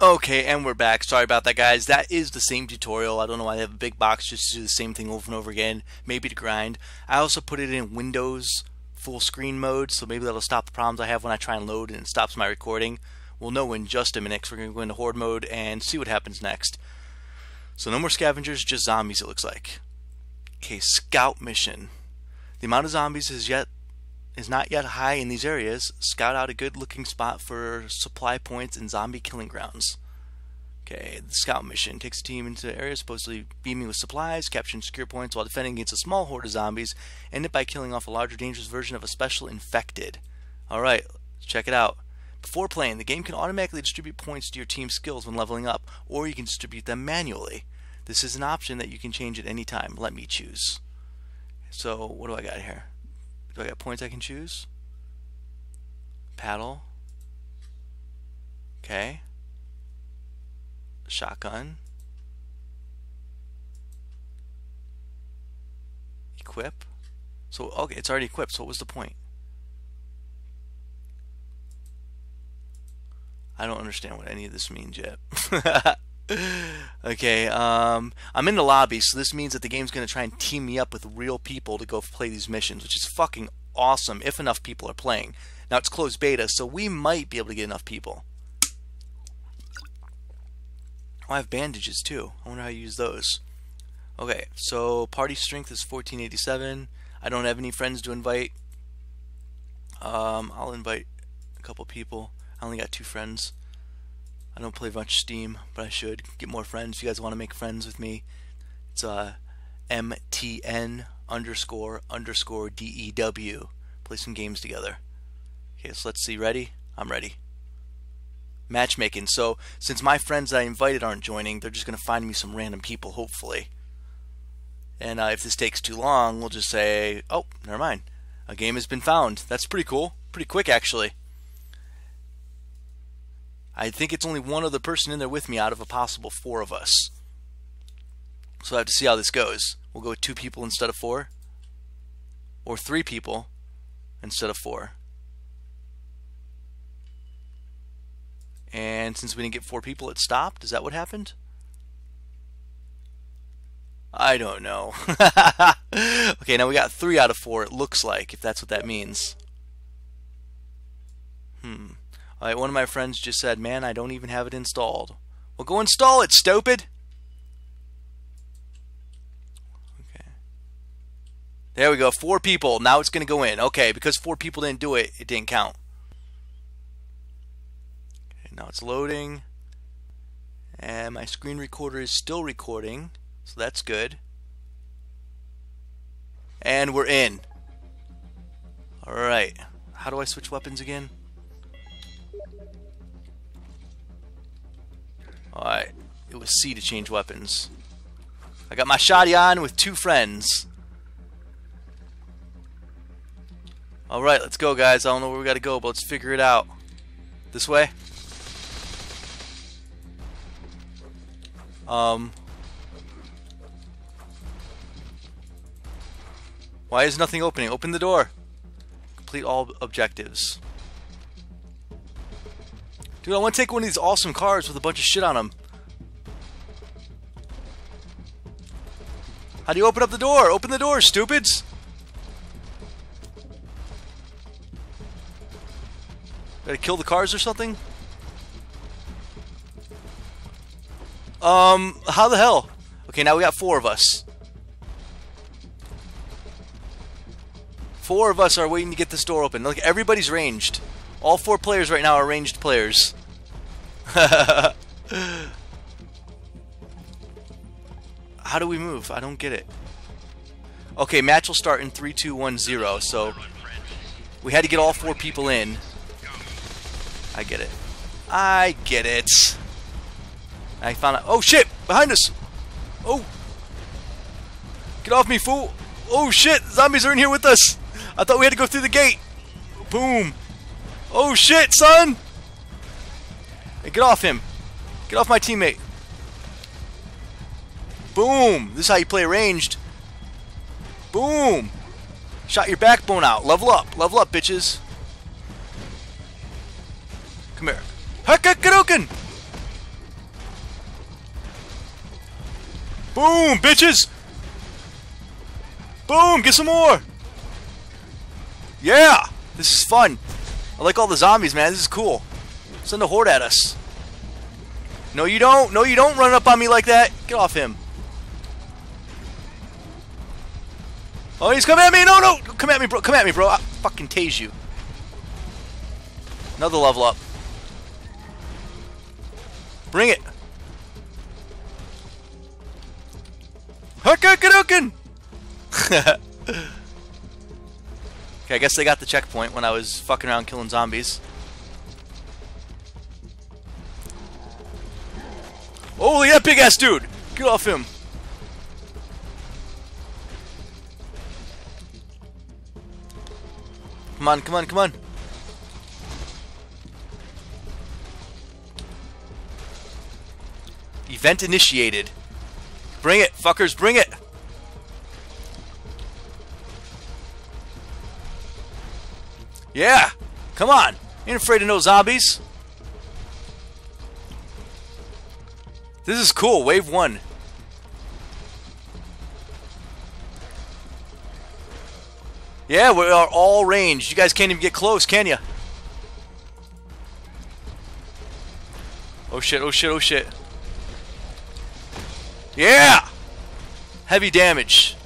Okay, and we're back. Sorry about that, guys. That is the same tutorial. I don't know why they have a big box just to do the same thing over and over again. Maybe to grind. I also put it in Windows full screen mode, so maybe that'll stop the problems I have when I try and load and it stops my recording. We'll know in just a minute because we're going to go into Horde mode and see what happens next. So no more scavengers, just zombies it looks like. Okay, scout mission. The amount of zombies is yet is not yet high in these areas, scout out a good looking spot for supply points and zombie killing grounds. Okay, the scout mission takes a team into areas supposedly beaming with supplies, capturing secure points while defending against a small horde of zombies, end it by killing off a larger dangerous version of a special infected. Alright, check it out. Before playing, the game can automatically distribute points to your team's skills when leveling up, or you can distribute them manually. This is an option that you can change at any time. Let me choose. So, what do I got here? Do I got points I can choose? Paddle. Okay. Shotgun. Equip. So, okay, it's already equipped, so what was the point? I don't understand what any of this means yet. okay, um, I'm in the lobby, so this means that the game's going to try and team me up with real people to go play these missions, which is fucking awesome if enough people are playing. Now it's closed beta, so we might be able to get enough people. Oh, I have bandages too. I wonder how you use those. Okay, so party strength is 1487. I don't have any friends to invite. Um, I'll invite a couple people. I only got two friends. I don't play much Steam, but I should get more friends. If you guys want to make friends with me, it's uh, MTN underscore underscore DEW. Play some games together. Okay, so let's see. Ready? I'm ready. Matchmaking. So, since my friends that I invited aren't joining, they're just going to find me some random people, hopefully. And uh, if this takes too long, we'll just say, oh, never mind. A game has been found. That's pretty cool. Pretty quick, actually. I think it's only one other person in there with me out of a possible four of us. So I have to see how this goes. We'll go with two people instead of four. Or three people instead of four. And since we didn't get four people, it stopped. Is that what happened? I don't know. okay, now we got three out of four, it looks like, if that's what that means. Alright, one of my friends just said, man, I don't even have it installed. Well, go install it, stupid! Okay. There we go, four people. Now it's going to go in. Okay, because four people didn't do it, it didn't count. Okay, now it's loading. And my screen recorder is still recording, so that's good. And we're in. Alright. How do I switch weapons again? Was C to change weapons. I got my shotty on with two friends. Alright, let's go guys. I don't know where we gotta go, but let's figure it out. This way? Um... Why is nothing opening? Open the door. Complete all objectives. Dude, I want to take one of these awesome cars with a bunch of shit on them. How do you open up the door? Open the door, stupids! Gotta kill the cars or something? Um, how the hell? Okay, now we got four of us. Four of us are waiting to get this door open. Look, everybody's ranged. All four players right now are ranged players. How do we move? I don't get it. Okay, match will start in 3, 2, 1, 0, so we had to get all four people in. I get it. I get it. I found out. Oh shit! Behind us! Oh! Get off me, fool! Oh shit! Zombies are in here with us! I thought we had to go through the gate! Boom! Oh shit, son! Hey, get off him. Get off my teammate. Boom! This is how you play ranged. Boom! Shot your backbone out. Level up. Level up, bitches. Come here. Hakakadoken! Boom, bitches! Boom, get some more! Yeah! This is fun. I like all the zombies, man. This is cool. Send a horde at us. No, you don't. No, you don't run up on me like that. Get off him. Oh, he's coming at me. No, no. Come at me, bro. Come at me, bro. I'll fucking tase you. Another level up. Bring it. Huckadukin! okay, I guess they got the checkpoint when I was fucking around killing zombies. Holy that big ass dude! Get off him! Come on, come on, come on. Event initiated. Bring it, fuckers, bring it! Yeah! Come on! Ain't afraid of no zombies! This is cool, wave one. Yeah, we are all ranged. You guys can't even get close, can you? Oh shit, oh shit, oh shit. Yeah! Heavy damage.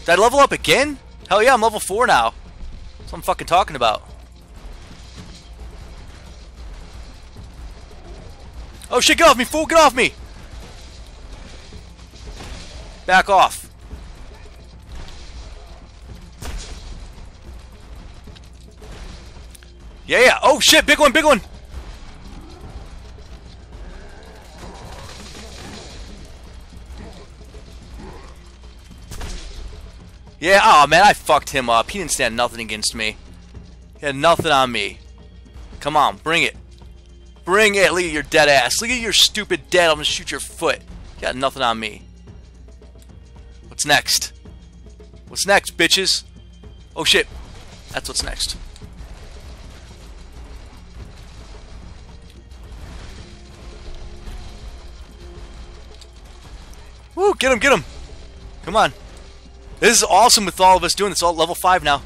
Did I level up again? Hell yeah, I'm level 4 now. That's what I'm fucking talking about. Oh shit, get off me, fool! Get off me! Back off. Yeah, yeah. Oh shit, big one, big one! Yeah, oh man, I fucked him up. He didn't stand nothing against me. He had nothing on me. Come on, bring it. Bring it. Look at your dead ass. Look at your stupid dead. I'm gonna shoot your foot. You got nothing on me. What's next? What's next, bitches? Oh shit. That's what's next. Woo, get him, get him. Come on. This is awesome with all of us doing this. All level 5 now.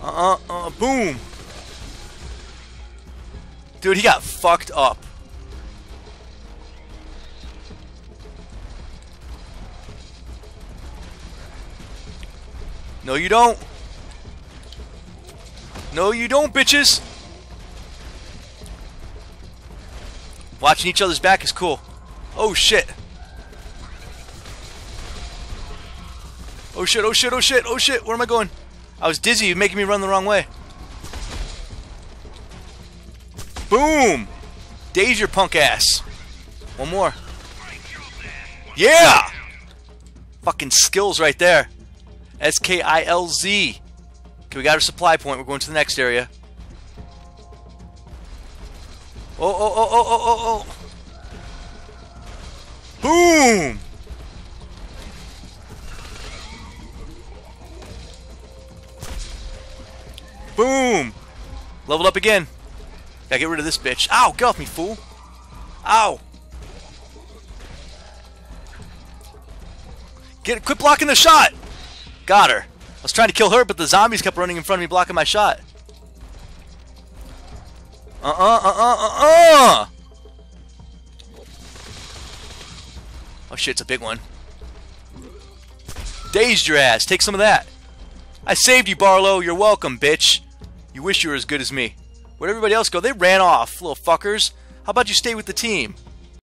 Uh-uh, uh, boom. Dude, he got fucked up. No, you don't. No, you don't, bitches. Watching each other's back is cool. Oh, shit. Oh shit, oh shit, oh shit, oh shit, where am I going? I was dizzy, you're making me run the wrong way. Boom! Daze your punk ass. One more. Yeah! Fucking skills right there. S-K-I-L-Z. Okay, we got our supply point. We're going to the next area. Oh, oh, oh, oh, oh, oh, oh. Boom! Boom! Leveled up again. Gotta get rid of this bitch. Ow! Get off me, fool! Ow! Get quit blocking the shot! Got her. I was trying to kill her, but the zombies kept running in front of me blocking my shot. Uh-uh, uh-uh, uh-uh! Oh shit, it's a big one. Dazed your ass. Take some of that. I saved you, Barlow. You're welcome, bitch. You wish you were as good as me. Where'd everybody else go? They ran off, little fuckers. How about you stay with the team?